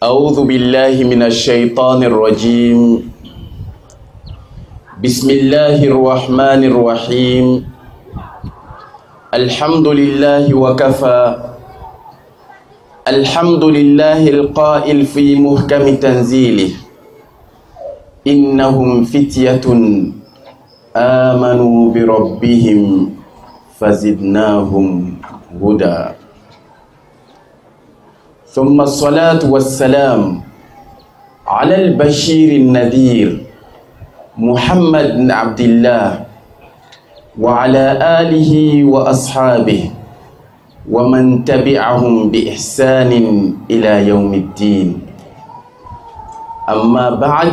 أعوذ بالله من الشيطان الرجيم بسم الله الرحمن الرحيم الحمد لله وكفى الحمد لله القائل في محكم تنزيله إنهم فتية آمنوا بربهم فزدناهم هدى ثم الصلاة والسلام على البشير النذير محمد بن عبد الله وعلى آله وأصحابه ومن تبعهم بإحسان إلى يوم الدين أما بعد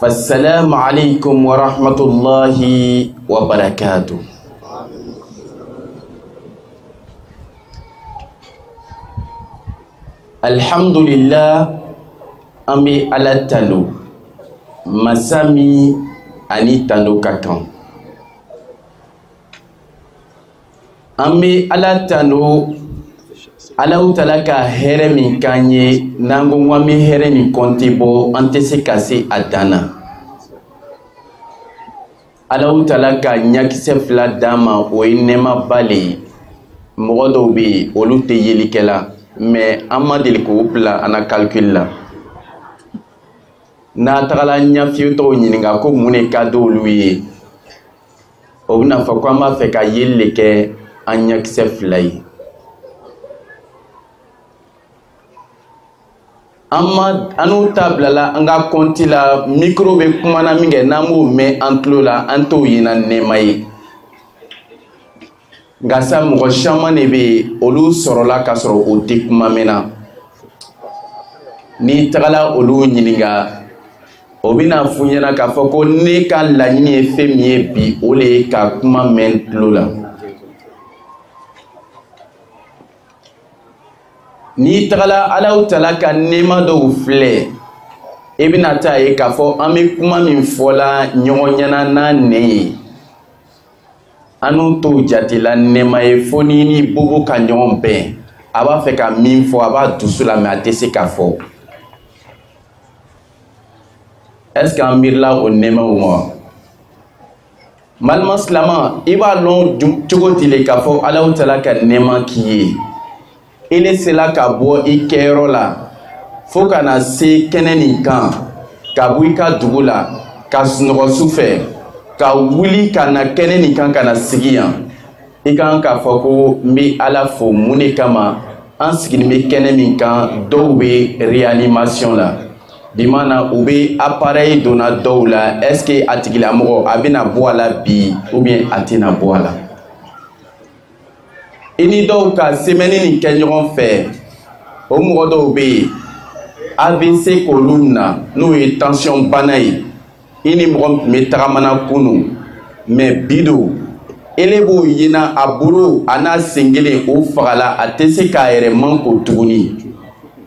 فالسلام عليكم ورحمة الله وبركاته alhamdulillah an bɛ ala talo masa min ani talo ka kan an bɛ ala talo alaw tala ka hɛrɛ min k'an ye n'an ko k'an bɛ hɛrɛ min kɔnte bɔ an tɛ se ka se a dan na alaw tala ka ɲakisɛ fila d'a ma o ye nɛɛmaba le ye mɔgɔ dɔw bɛ yen olu tɛ yelikɛla mɛ an ma deli k'o bila an ka kalikili la n'a tagala ɲafiyetɔw ɲininka ko mun de ka di olu ye o bɛna fɔ ko an b'a fɛ ka yeli le kɛ an ɲakisɛ fila ye an ma an n'u ta bilala an ka kɔnti la mikro bɛ kuma na min kɛ n'an b'o mɛn an tulo la an t'o ye na nɛɛma ye nka sa mɔgɔ caman de bɛ yen olu sɔrɔla k'a sɔrɔ o tɛ kuma mɛn na n'i tagala olu ɲininka o bɛna f'u ɲɛna k'a fɔ ko ne ka laɲini ye fɛn min ye bi o de ye ka kuma mɛn tulo la. n'i tagala alaw tala ka nɛɛma dɔw filɛ i bɛna taa ye k'a fɔ an bɛ kuma min fɔla ɲɔgɔn ɲɛna n'a nɛ ye an n'u t'o jate la nɛɛma ye fo n'i ni bobo ka ɲɔgɔn bɛn a b'a fɛ ka min fɔ a b'a dusu la mɛ a tɛ se k'a fɔ est ce que an miirila o nɛɛmaw ma wa malima silama i b'a lɔn cogo di le k'a fɔ alaw tala ka nɛɛma k'i ye i le sela ka bɔ i kɛyɔrɔ la fo ka na se kɛnɛ nin kan ka bɔ i ka dugu la ka sunɔgɔ su fɛ ka wuli ka na kɛnɛ nin kan ka na sigi yan i ka kan k'a fɔ ko n bɛ ala fo mun de kama an sigilen bɛ kɛnɛ min kan dɔw bɛ reanimation la bi mana u bɛ appareil donna dɔw la est ce que a tigilamɔgɔ a bɛna bɔ a la bi ou bien a tɛna bɔ a la i ni dɔw ka semɛni nin kɛ ɲɔgɔn fɛ o mɔgɔ dɔw bɛ yen avc k'olu na n'o ye tension bana ye. i ni mɔgɔ min tun bɛ tagamana kunun mɛ bi don ele b'o yena a bolo a n'a sen kelen o fagala a tɛ se k'a yɛrɛ man ko tuguni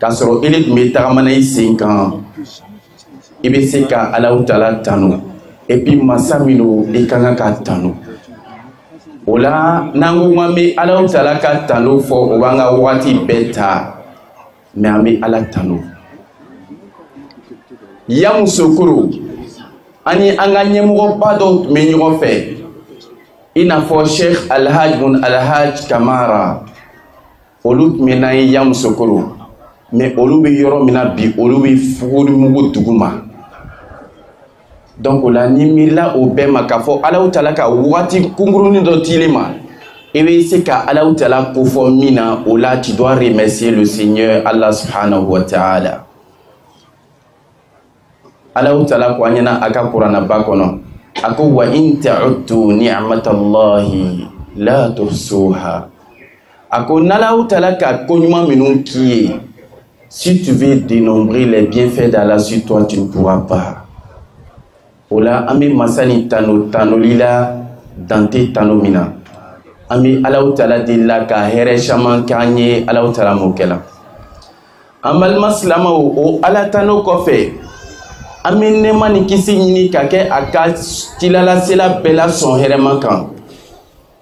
k'a sɔrɔ ele tun bɛ tagamana i sen kan i bɛ se ka alaw tala tanu epi masa min don i ka kan ka tanu o la n'an ko k'an bɛ alaw tala ka tanu fɔ o b'an ka wagati bɛɛ ta mɛ an bɛ ala tanu ya musokoro ani an ka ɲɛmɔgɔba dɔw tun bɛ ɲɔgɔn fɛ i n'a fɔ sheikh alhaj mun alhaj kamara olu tun bɛ n'an ye ya musokoro mɛ olu bɛ yɔrɔ min na bi olu bɛ fugurimugu duguma donc o la n'i miirila o bɛɛ ma k'a fɔ alaw tala ka wagati kunkurunin dɔ tili ma i bɛ se ka alaw tala ko fɔ min na o la tu dois remercier le seigneur allah subhanahu wa ta'ala alaw tala ko an ɲɛna a ka kuranaba kɔnɔ a ko wa in ta'uddu ni'matallahi la tuhsuha a ko n'alaw tala ka ko ɲuman minnu k'i ye Si tu veux dénombrer les bienfaits d'Allah sur toi, tu ne pourras pas. Ola, ami masani tano tano lila dante tano mina. Ami alaw tala de la ka hɛrɛ caman k'an ye alaw tala m'o kɛ la. An balima silamɛw o ala tano kɔfɛ an bɛ nɛɛma ni kisi ɲini ka kɛ a ka cilalasela bɛɛ la sɔn hɛrɛma kan.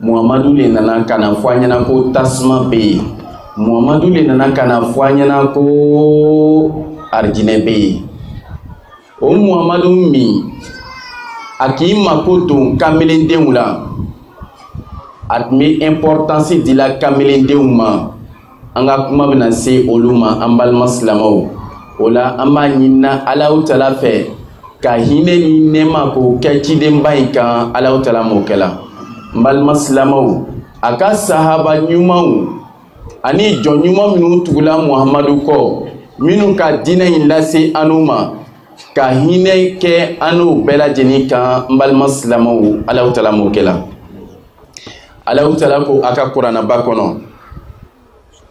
muhamadu le nana ka na fɔ an ɲɛna ko tasuma bɛ yen muhamadu le nana ka na fɔ an ɲɛna ko arijinɛ bɛ yen o muhamadu min a k'i mako don kamelendenw la a tun bɛ importance dila kamelendenw ma an ka kuma bɛna se olu ma an balima silamɛw o la an b'a ɲinina alaw tala fɛ ka hinɛ ni nɛɛma k'o kɛ cidenba in kan alaw tala m'o kɛ la n balima silamɛw a ka sahaba ɲumanw ani jɔn ɲuman minnu tugula muhamadu kɔ minnu ka diinɛ in lase an'u ma ka hinɛ kɛ an n'o bɛɛ lajɛlen kan n balima silamɛw alaw tala m'o kɛ la alahu taala ko a ka kuranaba kɔnɔ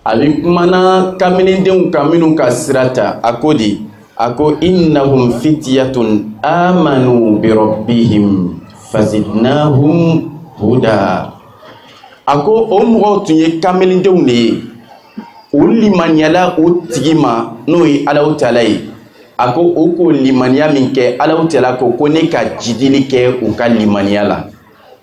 a bɛ kumana kabinidenw kan minnu ka sira ta a ko di a ko innahum fitiyatun amanu birɔbihim fazidnahum huda a ko o mɔgɔw tun ye kamilendenw de ye o limaniyala o tigi ma n'o ye alaw taala ye a ko o k'o limaniya min kɛ alaw taala ko ko ne ka jidili kɛ u ka limaniya la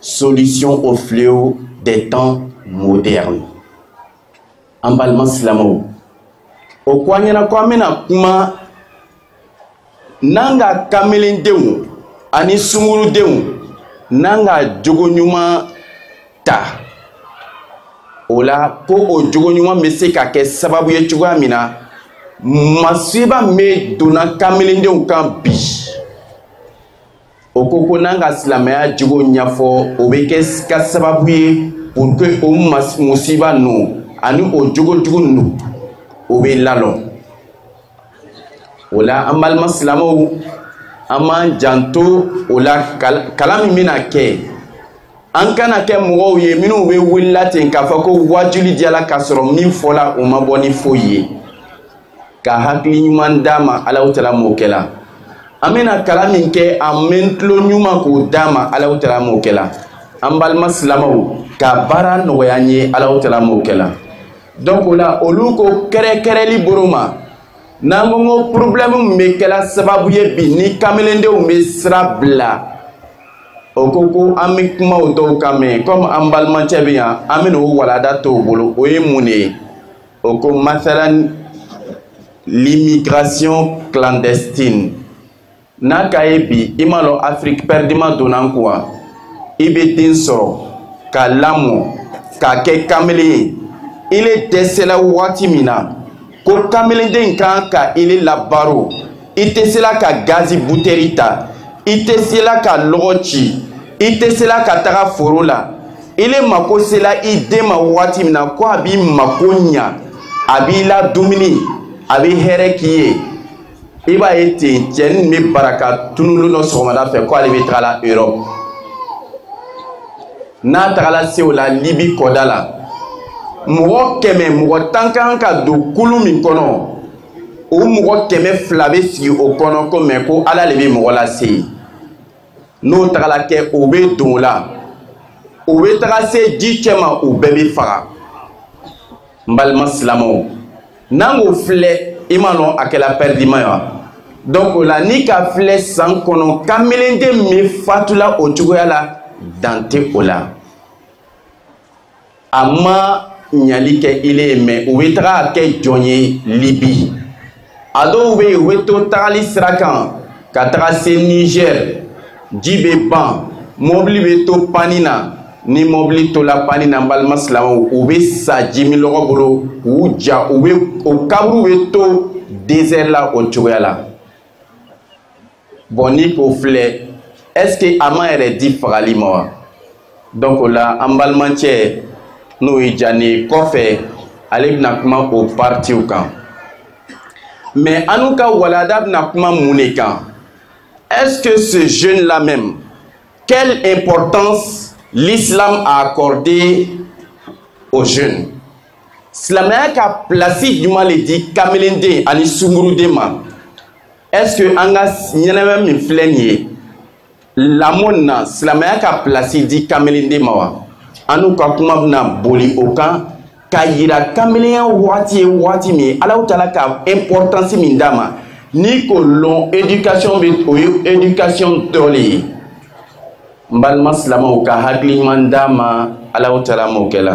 solution au fléau des temps modernes an balima silamɛw o ko an ɲɛna ko an bɛna kuma n'an ka kamelendenw ani sungurudenw n'an ka jogo ɲuman ta o la ko o jogo ɲuman bɛ se ka kɛ sababu ye cogoya min na masiba min bɛ donna kamelendenw kan bi o ko ko n'an ka silamɛya jogo ɲɛfɔ o bɛ kɛ ka sababu ye pour que o musiba ninnu ani o jogo jugu ninnu o bɛ lalɔn o la an balima silamɛw an b'an janto o la kalan min bɛna kɛ an kana kɛ mɔgɔw ye minnu bɛ wulila ten k'a fɔ ko waajuli diyala k'a sɔrɔ min fɔla o ma bɔ ni foyi ye ka hakili ɲuman d'a ma alaw tala m'o kɛ la an bɛna kalan min kɛ a mɛntilo ɲuman k'o d'a ma alaw tala m'o kɛ la an balima silamaw ka baara nɔgɔya an ye alaw tala m'o kɛ la donc o la olu ko kɛrɛkɛrɛli boro ma n'an ko ko problème min bɛ kɛla sababu ye bi ni kamelendenw bɛ sira bila o ko ko an bɛ kuma o dɔw kan mɛ komi an balimacɛ bɛ yan an bɛna o walada to o bolo o ye mun de ye o ko masalan l'immigration clandestine n'a ka ye bi i m'a lɔn afiriki pɛridima donna n kun wa i bɛ den sɔrɔ ka lamɔ k'a kɛ kamelen ye i le dɛsɛla waati min na ko kamelenden kan ka i le labaro i tɛ sela ka gazi butɛri ta i tɛ sela ka lɔgɔ ci i tɛ sela ka taga foro la i le mako sela i den ma wagati min na ko a b'i mako ɲa a b'i la dumuni a bɛ hɛrɛ k'i ye i b'a ye ten cɛnin bɛ baraka tunulu dɔ sɔgɔmada fɛ ko ale bɛ taga la erɔpu n'a tagala sew la libi kɔda la mɔgɔ kɛmɛ mɔgɔ tan kan ka don kulu min kɔnɔ o mɔgɔ kɛmɛ fila bɛ sigi o kɔnɔ ko mɛ ko ala de bɛ mɔgɔ lase yen n'o tagala kɛ o bɛ don o la o bɛ taga se ji cɛ ma o bɛɛ bɛ faga n balima silamɛw n'an k'o filɛ i ma lɔn a kɛla pɛridima ye wa donc o la ni ka filɛ san kɔnɔ kamelenden min fatula o cogoya la dan tɛ o la a ma ɲali kɛ ile ye mɛ u bɛ taga a kɛ jɔn ye libi a dɔw bɛ yen u bɛ to tagali sira kan ka taga se nizɛr ji bɛ ban mɔbili bɛ to pani na ni mɔbili tola pani na n balima silamɛw u bɛ sa jimilɔgɔ bolo k'u ja u bɛ o kaburu bɛ to dezɛri la o cogoya la bɔn ni k'o filɛ est ce que a ma yɛrɛ di fagali ma wa donc o la an balimacɛ n'o ye jane ye kɔfɛ ale bɛna kuma o partiw kan mais an n'u ka walada bɛna kuma mun de kan est ce que ce jeune là même quelle importance l'islam a accordé aux jeunes silamɛya ka pilasi juma le di kamelenden ani sunguruden ma est ce que an ka ɲɛnɛmaya min filɛ nin ye lamɔ nin na silamɛya ka pilasi di kamelenden ma wa an n'u ka kuma bɛna boli o kan k'a yira kamelenya waati ye waati min ye alaw taala ka importance min d'a ma n'i ko lɔn éducation bɛ o ye éducation dɔ le ye n balima silamɛw ka hakili ɲuman d'a ma alaw taala mɔkɛ la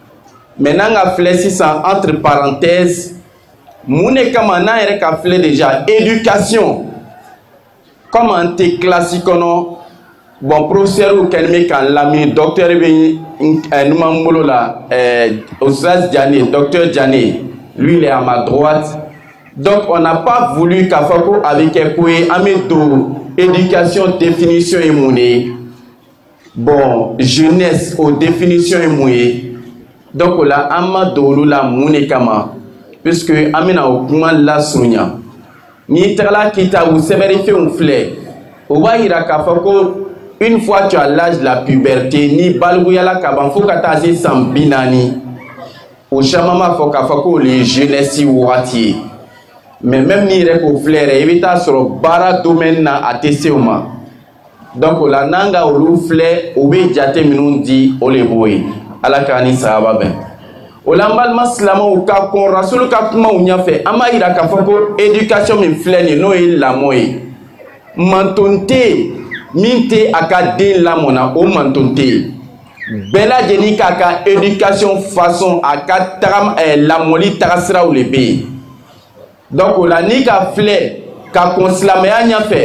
mɛ n'an ka filɛ sisan entre parenthèse mun de kama n'an yɛrɛ ka filɛ déjà éducation comme an tɛ kilasi kɔnɔ bɔn porofesɛriw kɛlen bɛ k'an lamini dɔktɛri bɛ eh, numan bolo la osas eh, jane dɔktɛri jane lui il est à ma droite donc on n'a pas voulu k'a fɔ ko a bɛ kɛ ko ye an bɛ don éducation définition ye mun de ye bon jeunesse o définition ye mun ye donc o la an ma don olu la mun de kama puisque an bɛna o kuma lasurunya n'i tagala kitabu sɛbɛnifɛnw filɛ o b'a yira k'a fɔ ko une fois tu as l'âge la puberté ni balikuyala ka ban fo ka taa se san bi naani o caman b'a fɔ k'a fɔ k'o le ye jeunesse wagati ye mais même n'i yɛrɛ k'o filɛ yɛrɛ i bɛ taa sɔrɔ baara domaine na a tɛ se o ma. donc o la n'an ka olu filɛ u bɛ jate minnu di o de b'o ye ala k'a ni sahaba bɛn o la n balima silamɛw ka kɔn rasulu ka kumaw ɲɛfɛ an b'a yira k'a fɔ ko éducation min filɛ nin ye n'o ye lamɔ ye manton tɛ yen min tɛ a ka den lamɔ na o manton tɛ yen bɛɛ lajɛlen k'a ka éducation façon a ka taga eh, lamɔli tagasiraw de bɛ yen donc o la n'i ka filɛ ka kɔn silamɛya ɲɛfɛ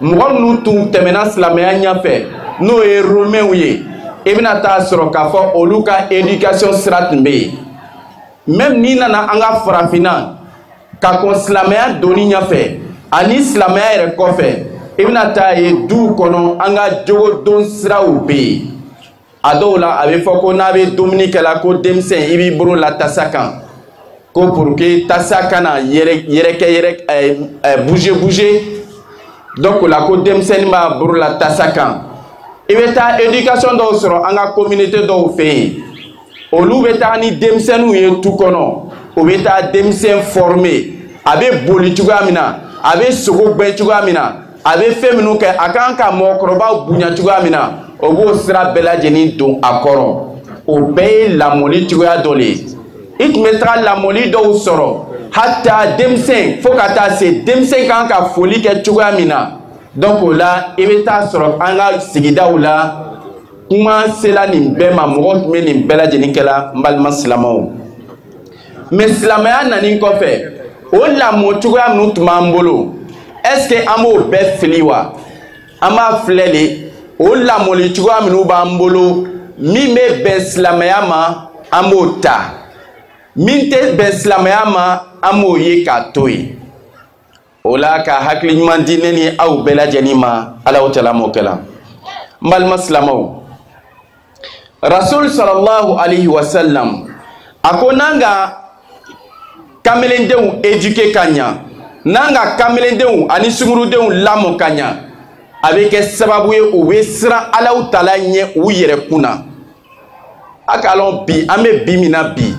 mɔgɔ minnu tun tɛmɛna silamɛya ɲɛfɛ n'o ye romɛnw ye i bɛna taa sɔrɔ k'a fɔ olu ka éducation sira tun bɛ yen même n'i nana an ka farafinna ka kɔn silamɛya donni ɲɛfɛ ani silamɛya yɛrɛ kɔfɛ i bɛna taa ye duw kɔnɔ an ka jogodon siraw bɛ yen a dɔw la a bɛ fɔ ko n'a bɛ dumuni kɛla ko denmisɛn i b'i bolo la tasa kan ko pour que tasa kana yɛrɛ yɛrɛkɛ yɛrɛ eh, eh, bouger bouger donc o la ko denmisɛnnin b'a bolo la tasa kan i bɛ taa éducation dɔw sɔrɔ an ka communauté dɔw fɛ yen olu bɛ taa ni denmisɛnninw ye tu kɔnɔ u bɛ taa denmisɛn former a bɛ boli cogoya min na a bɛ sogo gbɛn cogoya min na a bɛ fɛn minnu kɛ a kan ka mɔgɔkɔrɔbaw bonya cogoya min na o b'o sira bɛɛ lajɛlen don a kɔrɔ o bɛɛ ye lamɔli cogoya dɔ de ye i tun bɛ taga lamɔli dɔw sɔrɔ hata denmisɛn fo ka taa se denmisɛn kan ka foli kɛ cogoya min na donc o la i bɛ taa sɔrɔ an ka sigidaw la kuma sela nin bɛɛ ma mɔgɔ tun bɛ nin bɛɛ lajɛlen kɛla n balima silamɛw mɛ silamɛya nani kɔfɛ o lamɔ cogoya minnu tun b'an bolo est ce que an b'o bɛɛ fili wa an b'a filɛ de o lamɔli cogoya minnu b'an bolo min bɛ bɛn silamɛya ma an b'o ta min tɛ bɛn silamɛya ma an b'o ye k'a to yen o la ka hakili ɲuman di ne ni aw bɛɛ lajɛlen ma ala o tɛla mɔ kɛla n balima silamɛw rasul sallallahu alaihi wasallam a ko n'an ka kamelendenw eduke ka ɲa n'an ka kamelendenw ani sungurudenw lamɔ ka ɲa a bɛ kɛ sababu ye u bɛ siran alaw tala ɲɛ u yɛrɛ kun na a k'a lɔn bi an bɛ bi min na bi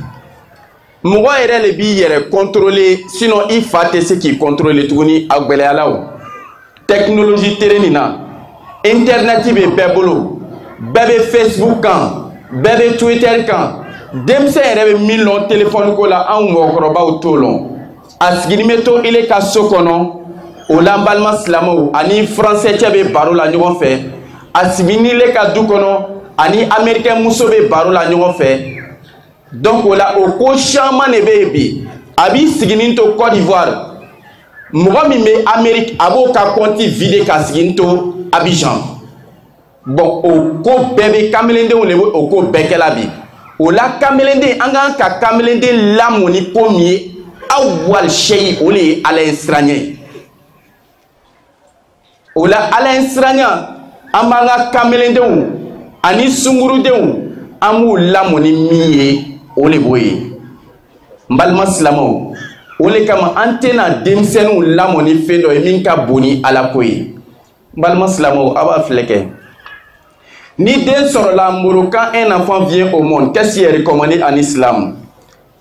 mɔgɔ yɛrɛ le b'i yɛrɛ kɔntorole sinɔn i fa tɛ se k'i kɔntorole tuguni a gwɛlɛyala o tɛkinolozi tere nin na intɛrinɛti bɛ bɛɛ bolo bɛɛ bɛ facebook kan bɛɛ bɛ twitter kan denmisɛn yɛrɛ bɛ min lɔn telefɔni ko la anw mɔgɔkɔrɔbaw t'o lɔn a sigini bɛ to ile ka so kɔnɔ o la n balima silamɛw ani furansɛ cɛ bɛ baro la ɲɔgɔn fɛ a sigini le ka du kɔnɔ ani amerikɛn muso bɛ baro la ɲɔgɔn fɛ donc o la o ko caman de bɛ yen bi a b'i siginin to cote d'ivoire mɔgɔ min bɛ amérique a b'o ka kɔnti vide ka siginin to abidjan bɔn o ko bɛɛ bɛ kamelendenw de bɛ o ko bɛɛ kɛla bi o la kamelenden an k'an ka kamelenden lamɔ ni ko min ye aw wali seyi o de ye ala ye siran ɲɛ ye o la ala ye siranya an b'an ka kamelendenw ani sungurudenw an b'u lamɔ ni min ye o de b'o ye n balima silamɛw o le kama an tɛna denmisɛnninw lamɔ ni fɛn dɔ ye min ka bon ni ala ko ye n balima silamɛw a b'a filɛ kɛ ni den sɔrɔla morokan 1 na fɔ viye o mɔn kɛsi yɛrɛ kɔmɔni ani silamu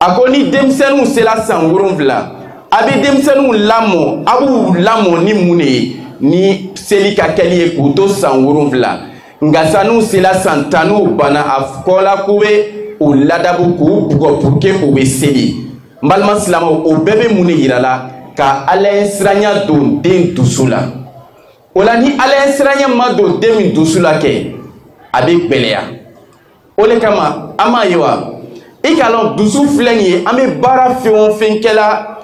a ko ni denmisɛnninw sera san wolonwula a bɛ denmisɛnninw lamɔ a b'u lamɔ ni mun de ye ni seli ka kɛli ye k'u to san wolonwula nka sa n'u sera san tan n'u banna a fɔla k'u bɛ u ladabu k'u bugɔ puruke u bɛ seli n balima silamɛw o bɛɛ bɛ mun de yira la ka ala ye siranya don den dusu la o la ni ala ye siranya ma don den min dusu la kɛ a bɛ gɛlɛya o le kama an m'a ye wa i k'a lɔn dusu filɛ nin ye an bɛ baara fɛn o fɛn kɛla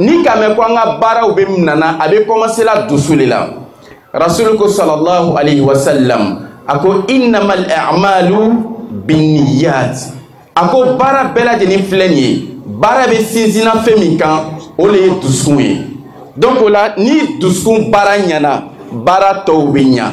ni ka mɛn ko an ka baaraw bɛ minana a bɛ kɔmasela dusu de la rasulu ko sallallahu alayhi wa sallam a ko innamal a'malu binniyat a ko baara bɛɛ lajɛlen filɛ nin ye baara bɛ sinsinna fɛn min kan o de ye dusukun ye donc o la ni dusukun baara ɲɛna baara tɔw bɛ ɲa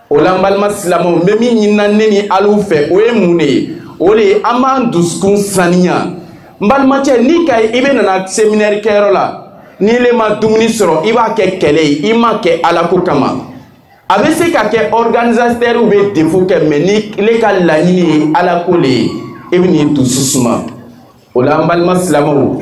o la n balima silamɛw n bɛ min ɲinina ne ni aliw fɛ o ye mun de ye o de ye an b'an dusukun saniya n balimacɛ n'i ka i bɛ nana seminɛri kɛyɔrɔ la n'i le ma dumuni sɔrɔ i b'a kɛ kɛlɛ ye i ma kɛ alako kama a bɛ se ka kɛ ɔriganisatɛriw bɛ defo kɛ mɛ ni le ka laɲini ye alako le ye i bɛ n'i dusu suma o la n balima silamɛw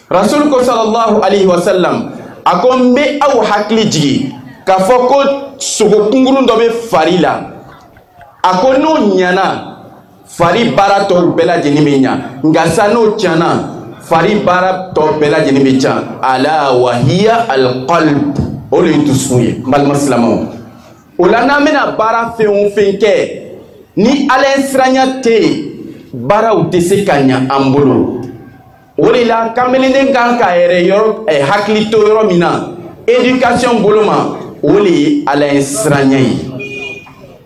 rasulu ko salallahu alaihi wasallam a ko n be aw hakili jigi k'a fɔ ko sogo kunkurun dɔ be fari la a ko n'o ɲana fari baara tɔw bɛɛ lajɛlen be ɲa nka sa n'o tiɲana fari baara tɔw bɛɛ lajɛlen be can ala wahiya alqalb o le ye dusukun ye n balima silamaw o la n'an bena baara fɛn o fɛn kɛ ni ala ye siranya tɛ yen baaraw tɛ se ka ɲa an bolo o de la kamelenden kan k'a yɛrɛ yɔrɔ eh, hakili to yɔrɔ min na éducation bolo ma o de ye ala ye siranya ye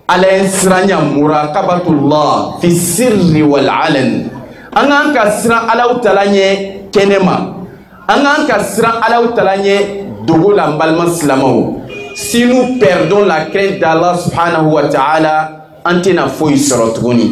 ala ye siranya murakabatullah fi sirri wal alan an k'an ka siran alaw tala ɲɛ kɛnɛma an k'an ka siran alaw tala ɲɛ dogo la n balima silamɛw si nous perdons la crainte d'allah subhanahu wa ta'ala an tɛna foyi sɔrɔ tuguni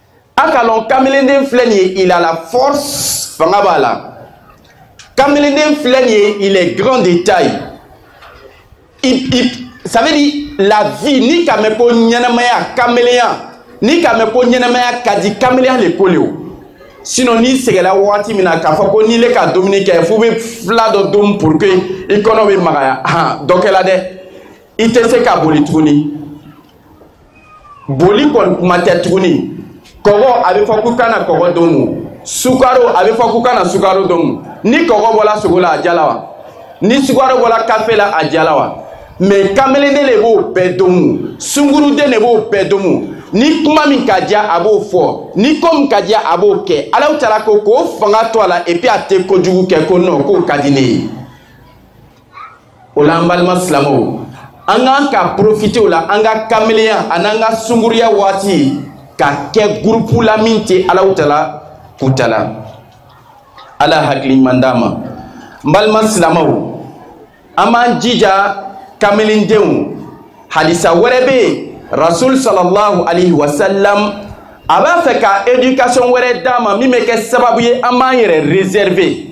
a ka lɔn kamelenden filɛ nin ye il a la force fanga b'a la kamelenden filɛ nin ye il est grand de taille il, il, ça veut dire la vie ni ka mɛn ko ɲɛnɛmaya kamelenya ni ka mɛn ko ɲɛnɛmaya ka di kamelenya le ko le o sinon n'i sɛgɛla wagati min na k'a fɔ ko n'i le ka dumuni kɛ fo bɛ fila dɔ dom pour que i kɔnɔ bɛ magaya han dɔ kɛla dɛ i tɛ se ka boli tuguni boli kɔni kuma tɛ tuguni kɔgɔ a bɛ fɔ k'u kana kɔgɔ don mu sukaro a bɛ fɔ k'u kana sukaro don mu ni kɔgɔ bɔra sogo la a jala wa ni sukaro bɔra kafe la a jala wa mɛ kamelenden de b'o bɛɛ don mu sunkuruden de b'o bɛɛ don mu ni kuma min ka diya a b'o fɔ ni ko min ka diya a b'o kɛ alaw taara ko k'o fanga to a la epi a tɛ kojugu kɛ ko nɔ k'o ka di ne ye o la an balima silamɛw an k'an ka porofite o la an ka kamelenya an'an ka sunkuruya waati ka kɛ gurupu la min tɛ alaw tala k'u tala ala hakili ɲuman d'a ma n balima silamɛw an b'an jija kamelendenw halisa wɛrɛ bɛ yen rasul sallallahu alaihi wasallam a b'a fɛ ka éducation wɛrɛ d'a ma min bɛ kɛ sababu ye an b'an yɛrɛ réserver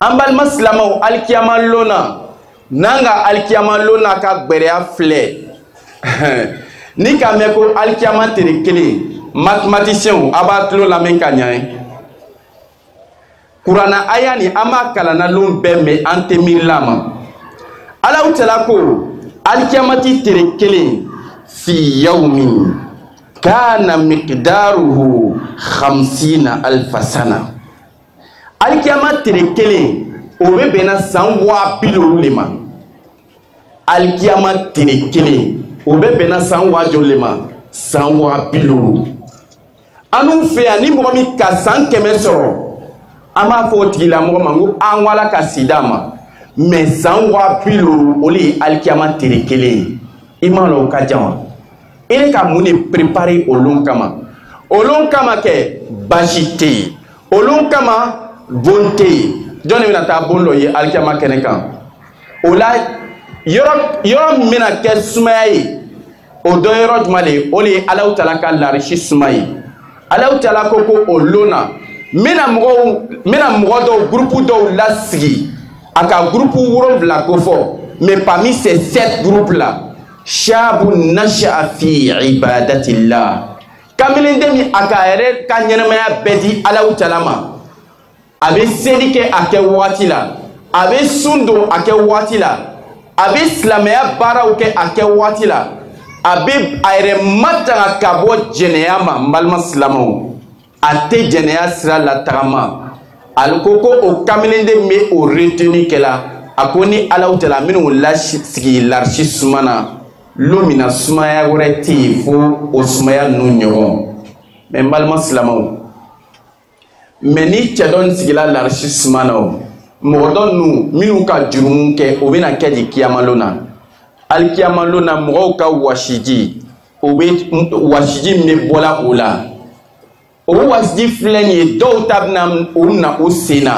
an balima silamɛw alikiyama lon na n'an ka alikiyama lon na ka gbɛrɛya filɛ ni k'a mɛn ko alikiyama tere kelen matematisiyɛnw a b'a tulo lamɛn ka ɲa ye kurana aya ni an b'a kalanna lon bɛɛ mɛ an tɛ miirila ma alaw tala ko alikiyama ti tere kelen fi yawmin kana miqdaruhu hamsina alfa sana alikiyama tile kelen o bɛ bɛn na san waa bi duuru de ma alikiyama tile kelen o bɛ bɛn na san waa joli de ma san waa bi duuru an n'u fɛ yan ni mɔgɔ min ka san kɛmɛ sɔrɔ an b'a fɔ o tigilamɔgɔ ma ko an ko ala ka si d'a ma mɛ san waa bi duuru o de ye alikiyama tile kelen ye i m'a dɔn o ka jan wa e ka mun de prepare o lon kama o lon kama kɛ baasi tɛ yen olu kama bon tɛ yen jɔn de bɛna taa bon dɔ ye alikiyama kɛnɛ kan o la yɔrɔ yɔrɔ min bɛna kɛ sumaya ye o dɔ yɔrɔ jumɛn de ye o de ye alaw tala ka larisi suma ye alaw tala ko ko o lon na n bɛna mɔgɔw n bɛna mɔgɔ dɔw gurupu dɔw lasigi a ka gurupu wolonwula ko fɔ mais parmi ces sept groupes là shabu nasha fi ibadatillah kamalen den min a ka yɛrɛ ka ɲɛnɛmaya bɛɛ di alaw tala ma a bɛ seli kɛ a kɛ wagati la a bɛ sun don a kɛ wagati la a bɛ silamɛya baaraw kɛ a kɛ wagati la a bɛ a yɛrɛ matanga ka bɔ jɛnɛya ma n balima silamɛw a tɛ jɛnɛya sira latagama ale ko ko o kamalen den bɛ o retenu kɛla a ko ni alaw tala minnu lasigi larisi suma na lon min na sumaya wɛrɛ tɛ yen fo o sumaya ninnu ɲɔgɔn mɛ n balima silamɛw mɛ ni cɛ dɔ nin sigila larisi suma na o mɔgɔ dɔ ninnu minnu ka jurumu kɛ o bɛna kɛ di kiyamalon na alikiyamalon na mɔgɔw ka wasiji o bɛ wasiji min bɛ bɔla o la o wasiji filɛ nin ye dɔw ta bɛna o na o sen na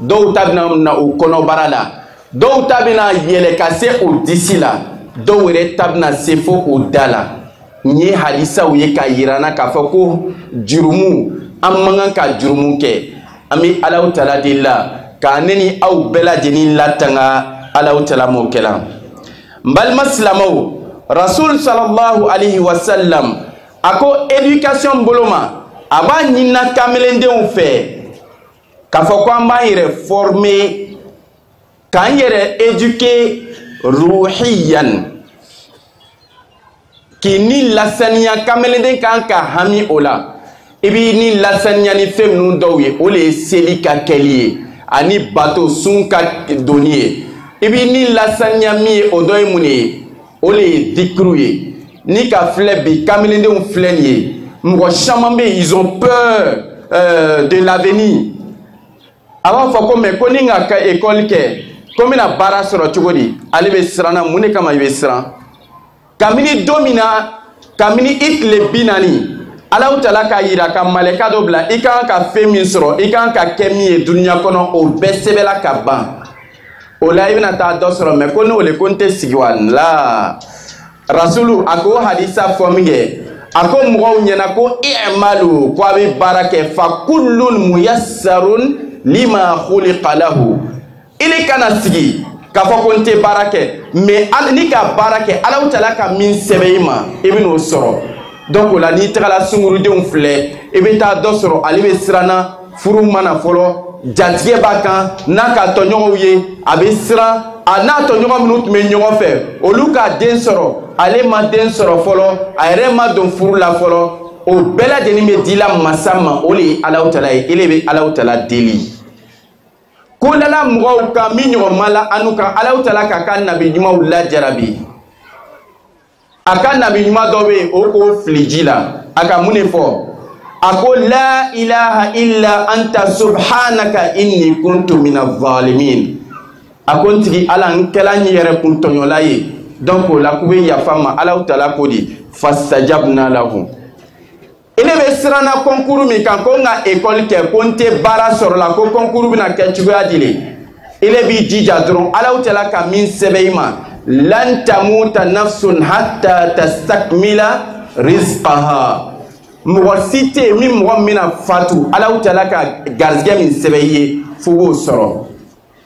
dɔw ta bɛna na o kɔnɔbara la dɔw ta bɛna yɛlɛ ka se o disi la dɔw yɛrɛ ta bɛna se fo o da la nin ye hadisaw ye k'a yira n na k'a fɔ ko jurumu an man kan ka jurumu kɛ an bɛ alaw tala deli la k'a ne ni aw bɛɛ lajɛlen latanga alaw tala mɔ kɛla n balima silamɛw rasul sallallahu alaihi wasallam a ko edikasiyɔn bolo ma a b'a ɲinina kamelendenw fɛ k'a fɔ ko an b'an yɛrɛ fɔrme k'an yɛrɛ eduke ruhiyan k'i ni lasaniya kamelenden kan ka hami o la i b'i ni lasaniya ni fɛn minnu dɔw ye o le ye seli ka kɛli ye ani bato sun ka doni ye i b'i ni lasaniya min ye o dɔ ye mun de ye o de ye dikiriw ye ni ka filɛ bi kamilendenw filɛ nin ye mɔgɔ caman bɛ yen ils ont peur euh, de l'avenir a b'a fɔ ko mɛ ko ni ka ka ekɔli kɛ ko n bɛna baara sɔrɔ cogo di ale bɛ siran na mun de kama i bɛ siran kabini don min na kabini i tile bi naani alaw tala k'a yira ka malɛka dɔ bila i kan ka fɛn min sɔrɔ i kan ka kɛ min ye dunuya kɔnɔ o bɛɛ sɛbɛla ka ban o la i bɛna taa dɔ sɔrɔ mɛ ko n'o le ko n tɛ sigi wa la rasulu a ko hadisa fɔ min kɛ a ko mɔgɔw ɲɛna ko i'malu ko a bɛ baara kɛ fa kullun muyassarun lima khuliqa lahu ili kana sigi k'a fɔ ko n tɛ baara kɛ mɛ ni ka baara kɛ alaw tala ka min sɛbɛn i ma i bɛ n'o sɔrɔ donc o la n'i tagala sungurudenw filɛ i bɛ taa dɔ sɔrɔ ale bɛ siranna furu mana fɔlɔ jatigɛ b'a kan n'a ka tɔɲɔgɔnw ye a bɛ siran a n'a tɔɲɔgɔn minnu tun bɛ ɲɔgɔn fɛ olu ka den sɔrɔ ale ma den sɔrɔ fɔlɔ a yɛrɛ ma don furu la fɔlɔ o bɛɛ lajɛlen bɛ dila masa ma o de ye alaw tala ye ele bɛ alaw tala deli kodala mɔgɔw ka min ɲɔgɔn ma la anu ka alaw tala k'a ka nabi ɲumanw lajarabi a ka nabi ɲuman dɔ bɛ yen o k'o fili ji la a ka mun de fɔ a ko la ilaha illa anta subhanaka inni kuntu mina zalimin a ko n tigi ala n kɛla n yɛrɛ kun tɔɲɔla ye donc o la k'u bɛ yafa ma alaw tala ko di fasajabna lahu i ne bɛ siranna kɔnkuru min kan ko n ka ekɔli kɛ ko n tɛ baara sɔrɔ la ko kɔnkuru bɛna kɛ cogoya di le i ne b'i jija dɔrɔn alaw cɛla ka min sɛbɛn i ma lan tamuta nafsun hatta tastakmila rizqaha mɔgɔ si tɛ yen min mɔgɔ min bɛna fatu alaw cɛla ka garijɛgɛ min sɛbɛn i ye fo k'o sɔrɔ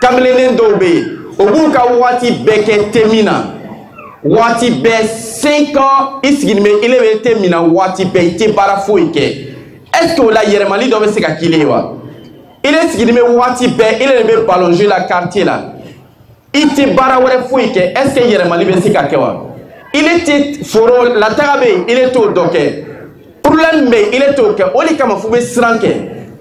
kamilennen dɔw bɛ yen o b'u ka waati bɛɛ kɛ te min na waati bɛɛ cinq ans i sigilen bɛ ele bɛ te min na waati bɛɛ i tɛ baara foyi kɛ est ce que o la yɛlɛmali dɔ bɛ se ka k'i ye wa ele sigilen bɛ waati bɛɛ ele de bɛ ballon jeu la quartier la i tɛ baara wɛrɛ foyi kɛ est ce que yɛlɛmali bɛ se ka kɛ wa ele tɛ foro lataga bɛ yen ele t'o dɔ kɛ. problème bɛ yen ile t'o kɛ o de kama fo bɛ siran kɛ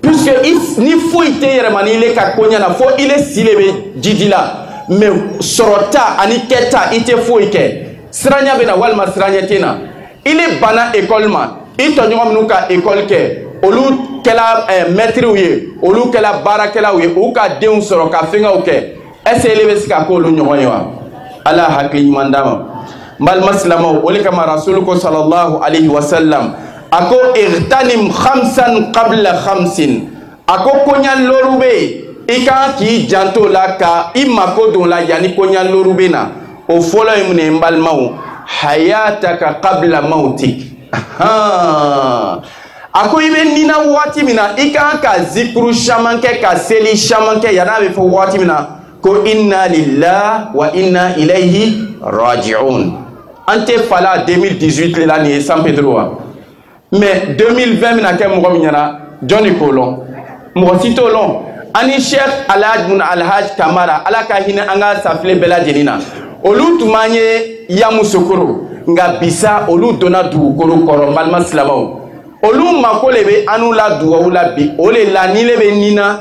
puisque ni foyi tɛ yɛlɛma ni ile ka koɲɛ na fo ile si le bɛ jidi la mais sɔrɔta ani kɛta i tɛ foyi kɛ siranya bɛ na walima siranya tɛ na ile bana école ma i tɔɲɔgɔn minnu ka école kɛ olu kɛla eh, mɛtiriw ye olu kɛla baarakɛlaw ye u ka denw sɔrɔ ka fɛngɛw kɛ ɛse ele bɛ se ka k'olu ɲɔgɔn ye wa ala y'a hakili ɲuman d'a ma n balima silamɛw o de kama rasulu ko salallahu alayhi wa sallam a ko irtanim hamsan kabila hamsin a ko koɲaloru bɛ yen i ka kan k'i janto la ka i mako don la yanni koɲaloru bɛ na o fɔlɔ ye mun ye n balimaw hayataka kabila mawtik a ko i bɛ nina waati min na i ka kan ka zikuru caman kɛ ka seli caman kɛ yan'a bɛ fɔ waati min na ko inna lillah wa inna ilayhi raji'un an tɛ fala 2018 le la nin ye san pedro wa mais 2020 bɛna kɛ mɔgɔ min ɲɛna jɔn de k'o lɔn mɔgɔ si t'o lɔn ani sheikh alhaj mun alhaj kamara ala ka hinɛ an ka sanfile bɛɛ lajɛlen na olu tun b'an ye yamusokoro nka bisa olu donna dugukolo kɔrɔ malima silamaw olu mako le bɛ an'u la dugawu la bi o le la ni le bɛ ni na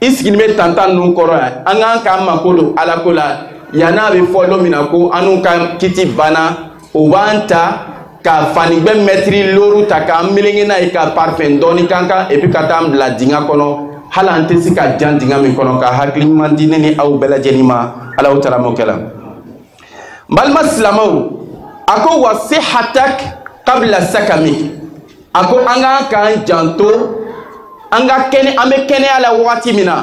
i sigilen bɛ tantan ninnu kɔrɔ yan an k'an k'an mako don alako la yann'a bɛ fɔ don min na ko an n'u ka kiti banna o b'an ta ka fanigbe mɛtiri loru ta k'an melenge n'a ye ka parifɛn dɔɔni kan kan epi ka taa an bila dinga kɔnɔ hali an tɛ se ka jan dinga min kɔnɔ ka hakili ɲuman di ne ni aw bɛɛ lajɛlen ma alaw taara m'o kɛ la n balima silamɛw a ko wa se hatak kabila sakami a ko an k'an k'an janto an ka kɛnɛ an bɛ kɛnɛya la wagati min na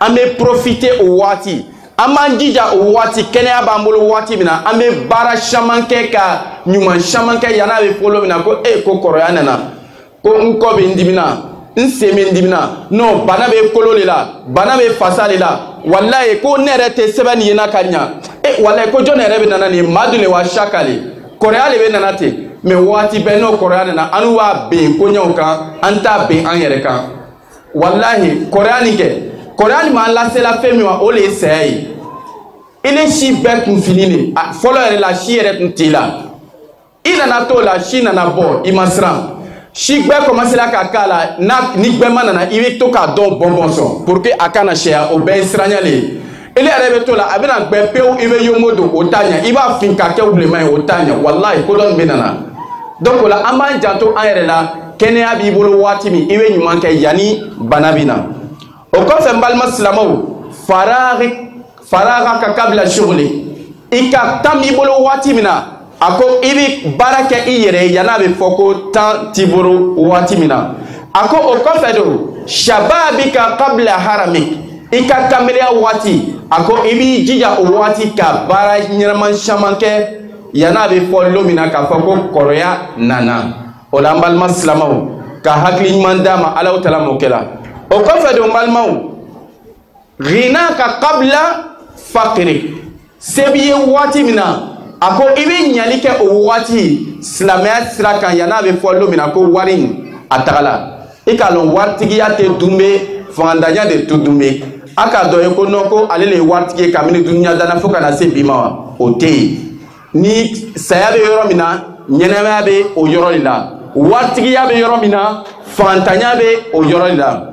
an bɛ porofite o waati an b'an jija o waati kɛnɛya b'an bolo waati min na an bɛ baara caman kɛ ka ɲuman caman kɛ yan'a bɛ folo min na ko e ko kɔrɔya nana ko n kɔ bɛ n dimina n sen bɛ n dimina n'o bana bɛ kolo de la bana bɛ fasa de la walayi ko ne yɛrɛ tɛ sɛbɛn nin ye na ka ɲa e walayi ko jɔn yɛrɛ bɛ nana nin maa dun de wa saka de kɔrɔya de bɛ nana ten mɛ waati bɛɛ n'o kɔrɔya nana an n'u b'a ben koɲɛw kan an t'a ben an yɛrɛ kan walahi kɔrɔya nin kɛ kɔrɔya nin m'an lasela fɛn min ma o le ye saya ye i ni si bɛɛ kun fini de fɔlɔ yɛrɛ la si yɛrɛ kun t'i la i nana t'o la si nana bɔ i ma siran si gbɛ kɔmasela ka k'a la n'a ni gbɛma nana i bɛ to k'a dɔn bɔnbɔn sɔn pour que a kana sɛya o bɛɛ ye siranya le ye ele yɛrɛ bɛ to la a bɛna gbɛ pewu i bɛ yomo don o t'a ɲɛ i b'a fin k'a kɛ wulema ye o t'a ɲɛ walayi ko dɔɔni bɛ nana donc o la an b'an janto an yɛrɛ la kɛnɛya b'i bolo waati min i bɛ ɲuman kɛ yanni bana bɛ na o kɔfɛ n balima silamɛw faraga faraga ka kabila suguli i ka tan b'i bolo waati min na a ko i bɛ baara kɛ i yɛrɛ ye yan'a bɛ fɔ ko tan t'i bolo waati min na a ko o kɔfɛ don shababika qabla haramik i ka kamereya waati a ko i b'i jija o waati ka baara ɲɛnama caman kɛ yan'a bɛ fɔ don min na k'a fɔ ko kɔrɔya nana o la an balima silamɛw ka hakili ɲuman d'a ma alaw tala mɔkɛ la o kɔfɛ don balimaw ghina ka qabla fakiri se b'i ye waati min na a ko i bɛ ɲali kɛ o waati silamɛya sira kan yan'a bɛ fɔ don min na ko wari in a tagala i k'a lɔn waritigiya tɛ dunbe fangandanya de to dunbe a k'a dɔn ye ko nɔ ko ale le ye waritigi ye kabini dunuya danna fo ka na se bi ma wa o tɛ yen ni saya bɛ yɔrɔ min na ɲɛnɛmaya bɛ o yɔrɔ de la waritigiya bɛ yɔrɔ min na fantanya bɛ o yɔrɔ de la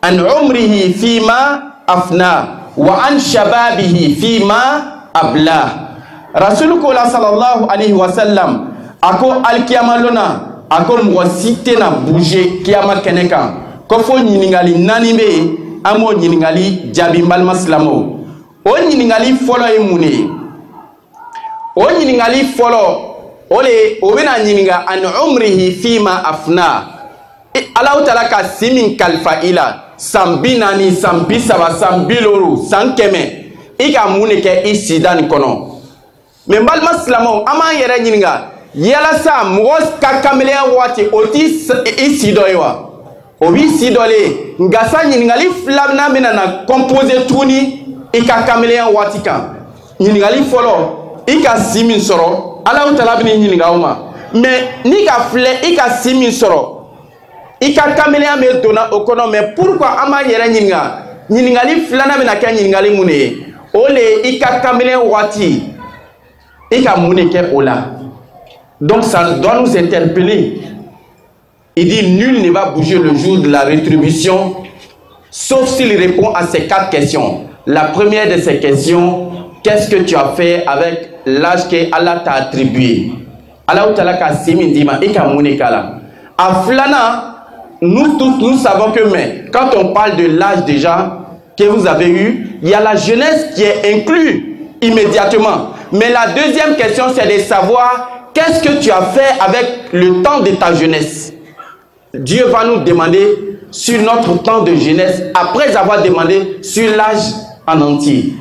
an umrihi fima afna wa an shababihi fima abla rasulu ko la sallallahu alaihi wasallam a ko alikiyama lona a ko mɔgɔ si tɛna bouge kiyama kɛnɛ kan ko fo ɲininkali naani bɛ yen an b'o ɲininkali jaabi n balima silamɛw o ɲininkali fɔlɔ ye mun de ye o ɲininkali fɔlɔ o le o bɛna ɲininka ani umrihi fima afna alahu taala ka si min kalifa i la san bi naani san bi saba san bi loru san kɛmɛ i ka mun de kɛ i sida nin kɔnɔ mɛ n balima silamɛw an b'an yɛrɛ ɲininka yalasa mɔgɔ ka kamelenya waati o t'i i si dɔ ye wa o b'i si dɔ le ye nka sa ɲininkali filanan bɛna na kɔnpose tuguni i ka kamelenya waati kan ɲininkali fɔlɔ i ka si min sɔrɔ alaw tala bɛ n'i ɲininka o ma mɛ ni ka filɛ i ka si min sɔrɔ i ka kamelenya bɛ donna o kɔnɔ mɛ pourquoi an b'an yɛrɛ ɲininka ɲininkali filanan bɛna kɛ ɲininkali mun de ye o le ye i ka kamelenya waati i ka mun de kɛ o la donc ça doit nous interpeller il dit nul ne va bouger le jour de la rétribution sauf s'il répond à ces quatre questions la première de ces questions qu'est-ce que tu as fait avec l'âge que Allah t'a attribué Allah t'a ka la min ma ka mun a flana nous tous, nous savons que, mais, quand on parle de l'âge déjà que vous avez eu, il y a la jeunesse qui est inclue immédiatement. Mais la deuxième question, c'est de savoir qu'est-ce que tu as fait avec le temps de ta jeunesse. Dieu va nous demander sur notre temps de jeunesse après avoir demandé sur l'âge en entier.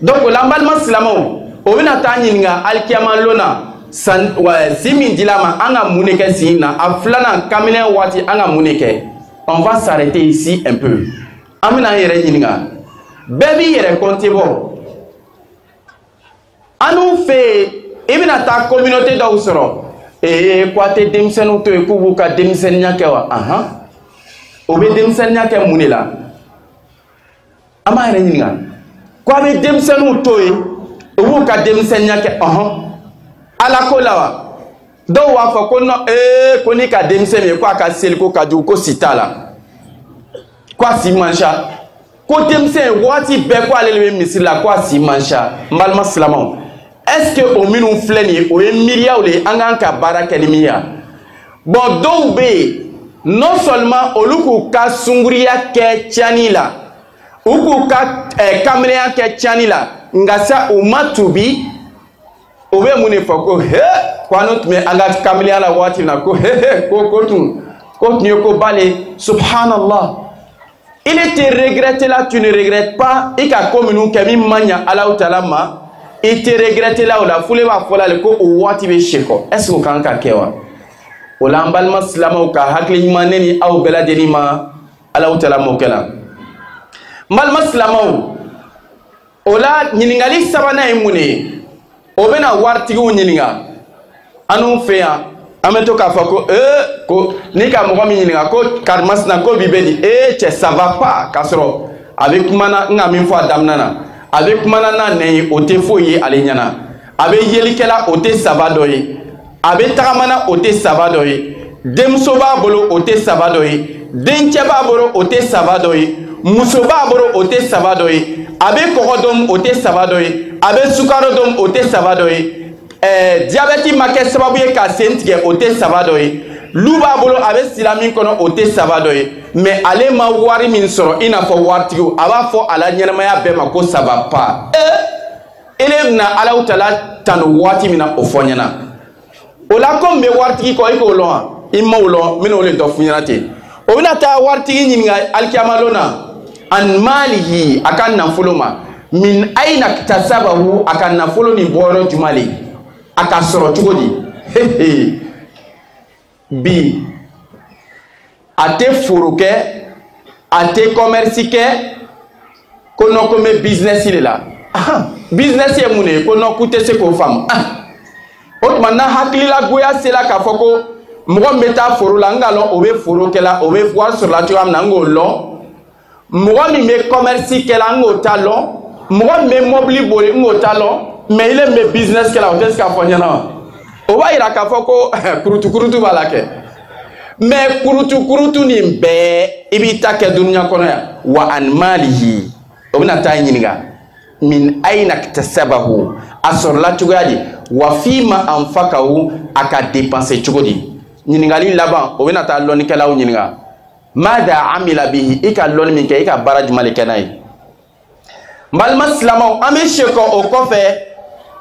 donc o la n balima silamɛw o bɛna taa ɲininka alikiyama lon na san si min dila ma an ka mun de kɛ si in na a filanan kaminɛ waati an ka mun de kɛ on va s'arrêter ici un peu an bɛna an yɛrɛ ɲininka bɛɛ b'i yɛrɛ kɔnte bɔ an n'u fɛ yen i bɛna taa communauté dɔw sɔrɔ ee ko a tɛ denmisɛnninw to yen k'u b'u ka denmisɛnninya kɛ wa ahan o bɛ denmisɛnninya kɛ mun de la an b'a yɛrɛ ɲininka ko a bɛ denmisɛnninw to yen u b'u ka denmisɛnninya kɛ ɔhɔn ala ko la wa dɔw b'a fɔ ko nɔn ee ko ni ka denmisɛn min ye ko a ka seliko ka jugu ko si t'a la ko a si man ca ko denmisɛn waati bɛɛ ko ale de bɛ misiri la ko a si man ca n balima silamɛw est ce que o minnu filɛ nin ye o ye miiriyaw de ye an k'an ka baara kɛ ni min ye bɔn dɔw bɛ yen non seulement olu k'u ka sunguriya kɛ tiɲɛni la u k'u ka eh, kamerenya kɛ tiɲɛni la nka sa u ma tubi u bɛ mun de fɔ ko he ko an tun bɛ an ka kamerenya la waati min na ko he he ko ko tun ko tun ye ko ba le subhanallah i ni te regrette la tu ne regrette pas i ka ko minnu kɛ min man ɲa alaw tala ma i te regrette la o la fule b'a fɔ la le ko o waati bɛ sekɔ est ce que o kan ka kɛ wa o la an balima silamɛw ka hakili ɲuman ne ni aw bɛɛ lajɛlen ma alaw tala mɔkɛ la n balima silamɛw o la ɲininkali sabanan ye mun de ye o bɛna waritigiw ɲininka an n'u fɛ yan an bɛ to k'a fɔ ko ee ko ni ka mɔgɔ min ɲininka ko karimasina ko bi bɛ di ee cɛ ça va pas k'a sɔrɔ a bɛ kumana n ka min fɔ a daminɛ na a bɛ kumana n'a nɛ ye o tɛ foyi ye ale ɲɛna a bɛ yelikɛla o tɛ saba dɔ ye a bɛ tagamana o tɛ saba dɔ ye denmuso b'a bolo o tɛ saba dɔ ye dencɛ b'a bolo o tɛ saba dɔ ye muso b'a bolo o tɛ saba dɔ ye a bɛ kɔgɔ dɔn o tɛ saba dɔ ye a bɛ sukaro dɔn o tɛ saba dɔ ye ɛɛ diyabɛti ma kɛ sababu ye ka sen tigɛ o tɛ saba dɔ ye lu b'a bolo a bɛ sira min kɔnɔ o tɛ saba dɔ ye mɛ ale ma wari min sɔrɔ i n'a fɔ waritigiw a b'a fɔ a la ɲɛnamaya bɛɛ ma ko saba pa ee ele bɛna alaw tala tanu waati min na o fɔ ɲɛna o la komi bɛ waritigi kɔ i k'o lɔn wa i m'o lɔn minnu le dɔ f'u ɲɛna ten o bɛna taa waritigi ɲininka alikiyamalo na an malihi a ka nafolo ma min ayina tasabahu a ka nafolo nin bɔyɔrɔ juma le a ka sɔrɔ cogo di hehe bi a tɛ foro kɛ a tɛ kɔmɛrisi kɛ ko nɔ ko n bɛ bizinɛsi de la bizinɛsi ye mun de ye ko nɔ k'u tɛ se k'o faamu o tuma na hakililagoya sera k'a fɔ ko mɔgɔ min bɛ taa foro la n k'a lɔn o bɛ foro kɛla o bɛ wari sɔrɔla cogoya min na n k'o lɔn mɔgɔ min bɛ kɔmɛrisi kɛla n k'o t'a lɔn mɔgɔ min bɛ mɔbili boli n k'o t'a lɔn mɛ ile min bɛ bizinɛsi kɛla o tɛ se k'a fɔ ɲɛna wa o b'a yira k'a fɔ ko kurutu kurutu b'a la kɛ mɛ kurutu kurutu nin bɛɛ i b'i ta kɛ dunuya kɔnɔ yan wa ani maalihi o bɛna taa ɲininka min ayina tasabahu a sɔrɔla cogoya di wa fi ma an fa ka a ka depanse cogo di ɲininkali laban o bɛna taa lɔnnikɛlaw ɲininka ma da amila bihi i ka lɔnni min kɛ i ka baara jumɛn de kɛ n'a ye n balima silamɛw an bɛ sekɔ o kɔfɛ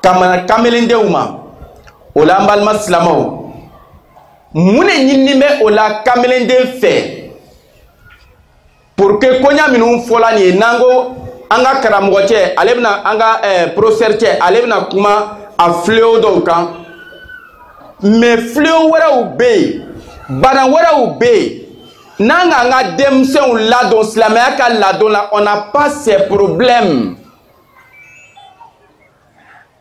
kamana kamelendenw ma o la an balima silamɛw mun de ɲinini bɛ o la kamelenden fɛ pour que koɲa minnu fɔla nin ye n'an ko an ka karamɔgɔ cɛ ale bɛna an ka eh, professeur cɛ ale bɛna kuma a fléau dɔw kan mɛ fléau wɛrɛw bɛ yen bana wɛrɛw bɛ yen n'an k'an ka denmisɛnw ladon silamɛya ka ladon la on n'a pas ces problèmes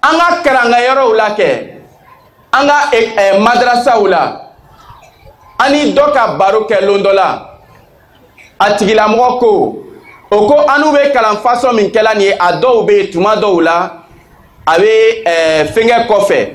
an ka karankayɔrɔw la kɛ an ka eh, eh, madarasaw la an ni dɔ ka baro kɛ lon dɔ la a tigilamɔgɔ ko o ko an n'u bɛ kalan fasɔn min kɛla nin ye a dɔw bɛ yen tuma dɔw la a bɛ eh, fɛnkɛ kɔfɛ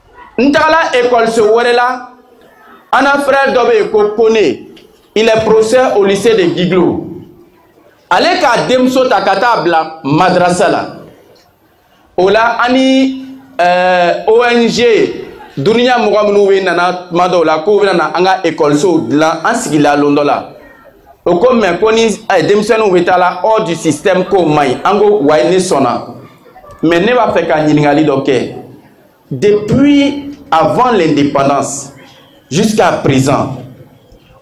n tagala ekɔliso wɛrɛ la an na frère dɔ bɛ yen ko kone il est professeur au lycée de giglo ale k'a denmuso ta ka taa bila madrasa la o la an ni ɛɛ ong duniya mɔgɔ minnu bɛ nana tuma dɔw la k'u bɛna na an ka ekɔlisow dilan an sigila lon dɔ la o ko mɛ ko ni eh, denmisɛnninw bɛ taa la hors du système k'o man ɲi an ko wayi ne sɔnna mɛ ne b'a fɛ ka ɲininkali dɔ kɛ depuis avant l'indépendance jusqu'à présent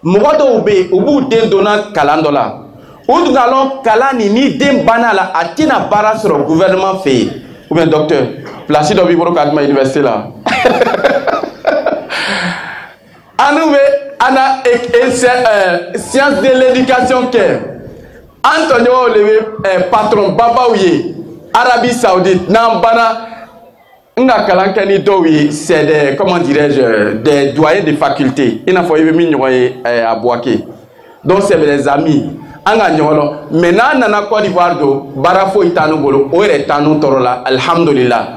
mɔgɔ dɔw bɛ yen u b'u den donna kalan dɔ la u dun k'a lɔn kalan nin ni den banna a la a tɛna baara sɔrɔ gouvernement fɛ yen ou bien docteur place dɔ b'i bolo k'a d'uma université la an n'u bɛ an na e, e, e, science de l'éducation kɛ an tɔɲɔgɔnw de bɛ patron babaw ye arabie saoudite n'an banna n ka kalan kɛ ni dɔw ye c'est des comment dirais-je des doyens de faculté i n'a fɔ i bɛ min ɲɔgɔn ye a buwake donc c'est des amis an ka ɲɔgɔn dɔn mais n'an nana cote d'ivoire don baara foyi t'an n'u bolo o yɛrɛ t'an n'u tɔɔrɔ la alihamudulila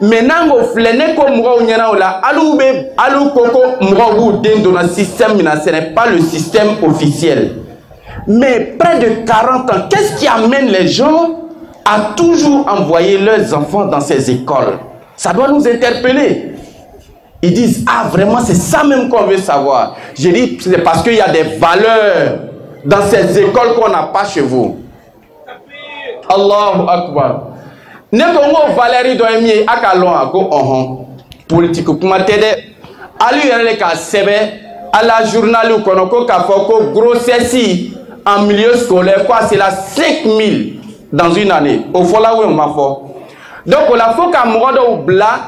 mɛ n'an ko filɛ ne ko mɔgɔw ɲɛna b'u système min ce n'est pas le système officiel mais près de 40 ans qu'est-ce qui amène les gens à toujours envoyer leurs enfants dans ces écoles ça doit nous interpeller ils disent ah vraiment c'est ça même qu'on veut savoir je dis c'est parce qu'il y a des valeurs dans ces écoles qu'on n'a pas chez vous. allahu akbar ne ko n k'o valɛri dɔ ye min ye a k'a lɔn a ko ɔhɔn politiki kuma tɛ dɛ ali yɛrɛ de k'a sɛbɛ ala journaliw kɔnɔ ko k'a fɔ ko grossesse en milieu scolaire ko a sera 5000 dans une année o fɔla o ma fɔ donc o la fo ka mɔgɔ dɔw bila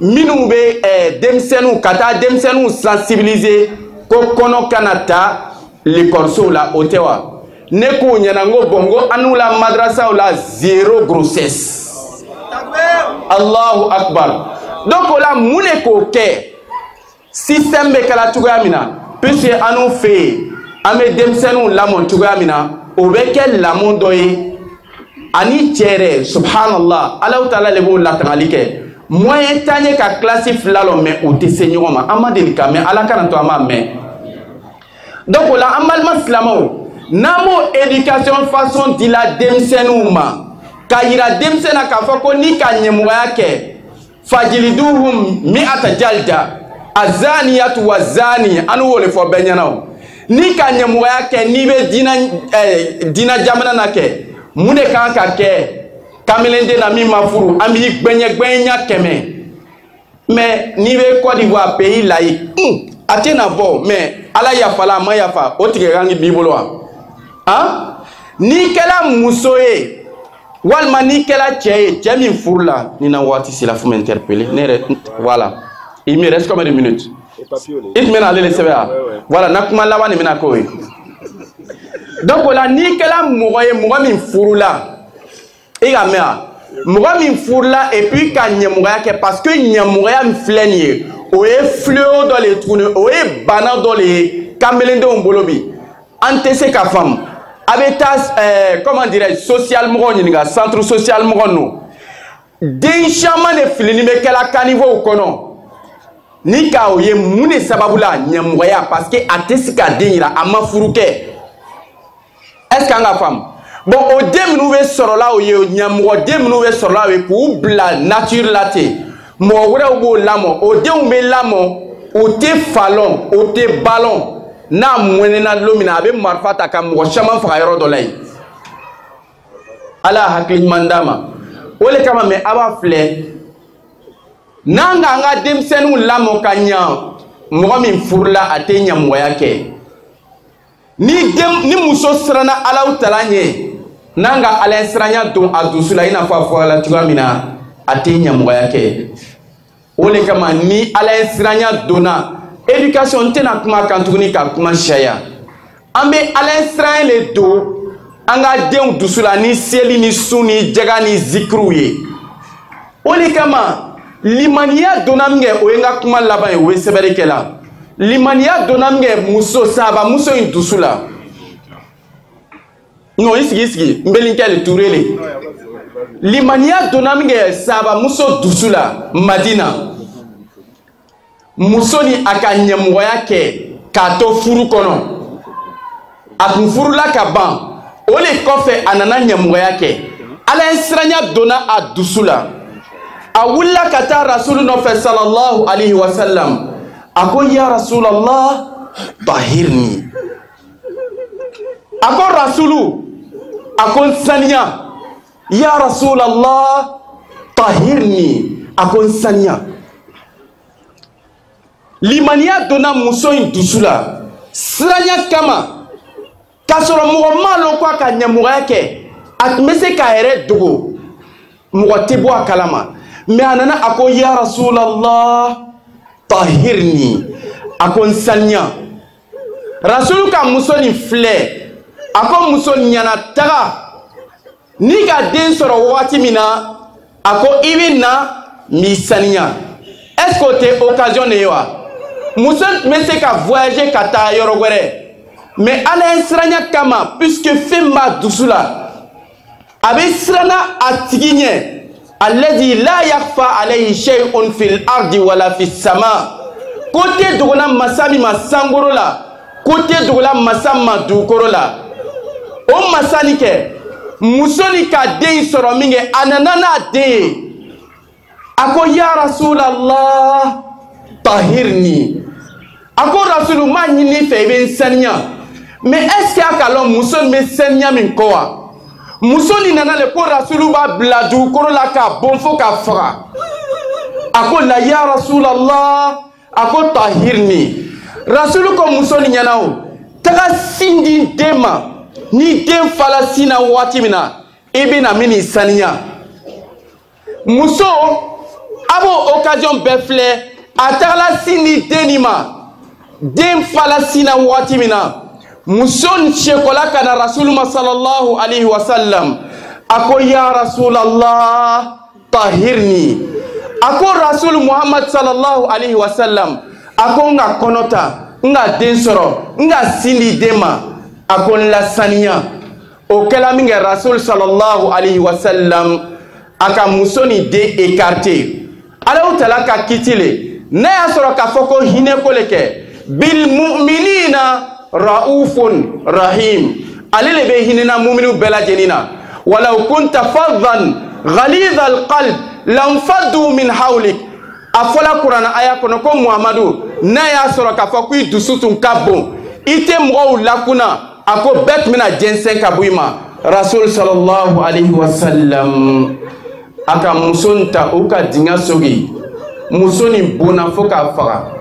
minnu bɛ eh, denmisɛnninw ka taa denmisɛnninw sensibiliser ko kɔnɔ kana ta lekɔlisow la o tɛ wa ne k'o ɲɛna n ko bɔn ko an n'u la madrasaw la zero grossesse allahu akbar donc o la mun de k'o kɛ système bɛ kala cogoya min na puisque an n'u fɛ yen an bɛ denmisɛnninw lamɔ cogoya min na o bɛ kɛ lamɔ dɔ ye ani cɛ yɛrɛ subhanallah alaw taala de b'o latangali kɛ moyen t'an ye ka kilasi fila lɔ mɛ o tɛ se ɲɔgɔn ma an ma deli ka mɛn ala kana to an b'a mɛn donc o la an balima silamɛw n'an b'o éducation façon dila denmisɛnninw ma k'a yira denmisɛn na k'a fɔ ko ni ka ɲɛmɔgɔya kɛ fajiliduhum mi'ata jalda azaniyatu wa zani an y'o de fɔ bɛɛ ɲɛna o ni ka ɲɛmɔgɔya kɛ n'i bɛ diinɛ ɛɛ diinɛ jamana na kɛ mun de kan ka kɛ kamilenden na min ma furu an b'i gbɛɲɛ gbɛɲɛ ɲɛ kɛmɛ mais n'i bɛ cote d'ivoire pays laïque hmm, a tɛna bɔ mais ala yafala a ma yafa o tigɛ kan b'i bolo wa han n'i kɛra muso ye walima n'i kɛra cɛ ye cɛ min furu la ni na waati sera fo m'interpelle ne yɛrɛ voilà il me reste combien de minutes i tun bɛna ale de sɛbɛn wa voilà n ka kuma laban de bɛna k'o ye donc o la n'i kɛra mɔgɔ ye mɔgɔ min furu la i ka mɛn a mɔgɔ min furula et puis ka ɲɛmɔgɔya kɛ parce que ɲɛmɔgɔya min filɛ nin ye o ye fléau dɔ le ye tuguni o ye bana dɔ le ye kamelendenw bolo bi an tɛ se ka faamu a bɛ taa ɛɛ comment dirais social mɔgɔw ɲininka centre social mɔgɔ ninnu den caman de filili bɛ kɛla caniveaux kɔnɔ ni ka o ye mun de sababu la ɲɛmɔgɔya parce que a tɛ se ka den yira a ma furu kɛ. est ce que an ka faamu bon o den minnu bɛ sɔrɔla o ye ɲɛmɔgɔ den minnu bɛ sɔrɔla o ye k'u bila nature la ten mɔgɔ wɛrɛw b'o lamɔ o denw bɛ lamɔ o tɛ falɔn o tɛ balɔn n'a mɔnɛna don min na a bɛ marifa ta ka mɔgɔ caman faga yɔrɔ dɔ la yen ala y'a hakili ɲuman d'a ma o de kama mɛ a b'a filɛ n'an k'an ka denmisɛnninw lamɔ ka ɲa mɔgɔ min furula a tɛ ɲamɔgɔya kɛ ni den ni muso siranna alaw tala ɲɛ n'an ka alaye siranya don a dusu la i n'a fɔ a fɔra la cogoya min na a tɛ ɲɛmɔgɔya kɛ o de kama ni alaye siranya donna éducation n tɛna kuma kan tuguni ka kuma sariya an bɛ alaye siranya le don an ka denw dusu la ni seli ni sun ni jɛgɛ ni zikiriw ye o le kama limaniya donna min kɛ o ye n ka kuma laban ye o ye sɛbɛnni kɛ la limaniya donna min kɛ muso saba muso in dusu la non i sigi i sigi n belinkɛ le ture le limaniya donna min kɛ saba muso dusu la madina muso ni a ka ɲɛmɔgɔya kɛ k'a to furu kɔnɔ a tun furula ka ban o le kɔfɛ a nana ɲɛmɔgɔya kɛ ala ye siranya donna a dusu la a wulila ka taa rasulu nɔfɛ salallahu alaihi wasallam a ko ya rasulallah tahirni a ko rasulu a ko n saniya ya rasulallah tahirni a ko n saniya limaniya donna muso in dusu la siranya kama k'a sɔrɔ mɔgɔ m'a lɔn ko a ka ɲɛmɔgɔya kɛ a tun bɛ se k'a yɛrɛ dogo mɔgɔ tɛ bɔ a kalama mɛ a nana a ko ya rasulallah tahirni a ko n saniya rasulu ka muso nin filɛ a ko muso ɲana taga n'i ka den sɔrɔ wagati min na a ko i bɛ na m'i saniya est ce que o tɛ occasion de ye wa muso bɛ se ka voyager ka taa yɔrɔ wɛrɛ mais ala ye siranya kama puisque fɛn b'a dusu la a bɛ siranna a tigi ɲɛ alladhi la yakhfa alayhi shay'un fil ardi wala fis sama ko tɛ dogola masa min ma sankoro la ko tɛ dogola masa min ma dugukolo la o masa ni kɛ muso ni ka den sɔrɔ min kɛ a nana n'a den ye a ko ya rasulallah tahirni a ko rasulu m'a ɲini fɛ i bɛ n saniya mɛ est ce que a ka lɔn muso nin bɛ saniya min kɔ wa muso nin nana le ko rasulu b'a bila dugukolo la k'a bon fo k'a faga a ko la ya rasulallah a ko tahirni rasulu ko muso nin ɲɛna o taga sin di den ma ni den fala sin na waati min na i bɛna min nin saniya muso a b'o occasion bɛɛ filɛ a tagala sin di den nin ma den fala sin na wagati min na muso sekola ka na rasuluma salallahu alaihi wasallam a ko ya rasulallah tahirni a ko rasul muhammad salallahu alaihi wasallam a ko n ka kɔnɔ ta n ka den sɔrɔ n ka sin di den ma a ko n lasaniya o kɛla min kɛ rasul sallallahu alayhi wa sallam a ka muso ni den écarté alaw tala ka kiti le n'a y'a sɔrɔ k'a fɔ ko hinɛ ko le kɛ bilmuminina raufun rahim ale le bɛ hinɛna muminiw bɛɛ lajɛlen na walaw kunta fadhan ghaliza alqalb lanfaddu min hawlik a fɔla kurana aya kɔnɔ ko muhamadu n'a y'a sɔrɔ k'a fɔ ko i dusu tun ka bon i tɛ mɔgɔw lakuna a ko bɛɛ tun bɛna jɛnsɛn ka bɔ i ma rasul sallallahu alaihi wasallam a ka muso nin ta u ka dingɛ sogi muso nin bonna fo k'a faga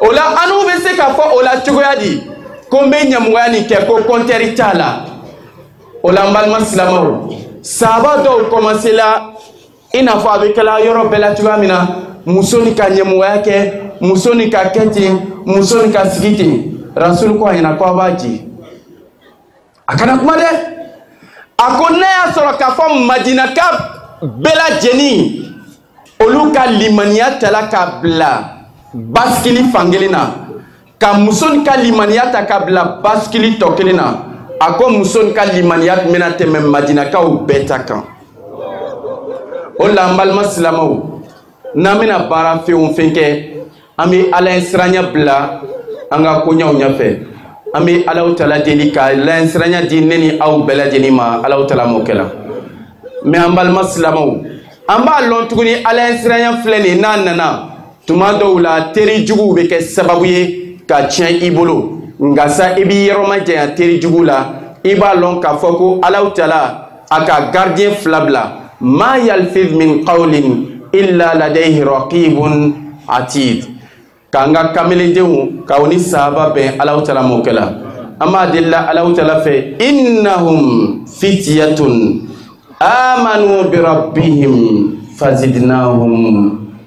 o la an n'u bɛ se ka fɔ o la cogoya di ko n bɛ ɲɛmɔgɔya nin kɛ ko kɔntɛri t'a la o la n balima silamɛw sahaba dɔw kɔmansela i n'a fɔ a bɛ kɛla yɔrɔ bɛɛ la cogoya min na muso ni ka ɲɛmɔgɔya kɛ muso ni ka kɛ ten muso ni ka sigi ten rasulu ko a ɲɛna ko a b'a jigin a kana kuma dɛ a ko n'a y'a sɔrɔ k'a fɔ madinaka bɛɛ lajɛlen olu ka limaniya tala ka bila basikili fankelen na ka muso ni ka limaniya ta ka bila basikili tɔ kelen na a ko muso ni ka limaniya tun bɛna tɛmɛ madinakaw bɛɛ ta kan o de la n balima silamɛw n'an bɛna baara fɛn o fɛn kɛ an bɛ ala ye siranya bila an ka koɲɛw ɲɛfɛ an bɛ alaw tala deli ka laɲɛ siranya di ne ni aw bɛɛ lajɛlen ma alaw tala m'o kɛ la mɛ an balima silamɛw an b'a lɔn tuguni ala ye siranya filɛ nin ye n'a nana tuma dɔw la teri juguw bɛ kɛ sababu ye ka tiɲɛ i bolo nka sa i b'i yɔrɔ ma janya teri jugu la i b'a lɔn k'a fɔ ko alaw tala a ka gardien fila bila ma yalfid min qawlin illa ladayhi raqibun atid k'an ka kamelendenw k'aw ni sahaba bɛn alaw tala mɔkɛ la an b'a delila alaw tala fɛ innahum fitiyatun amanu birabbihim fazidnahum